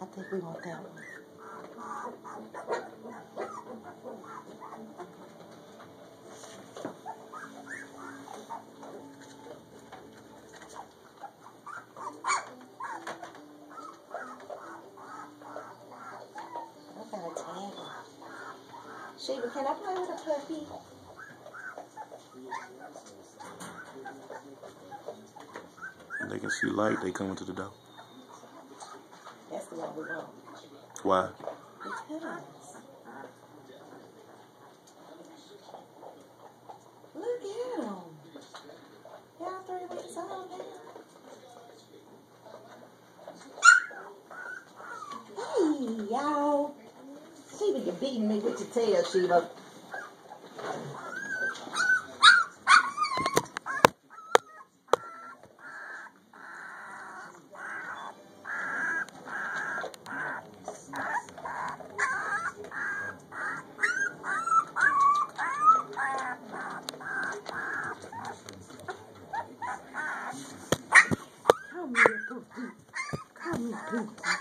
I think we want that one. I got a tag. Sheba, can I play with a puppy? When they can see light, they come into the door. That's the one we want. Why? Look at him. Y'all three weeks old now. Hey, y'all. Sheba, you're beating me with your tail, Sheba. 看我的肚子，看我的。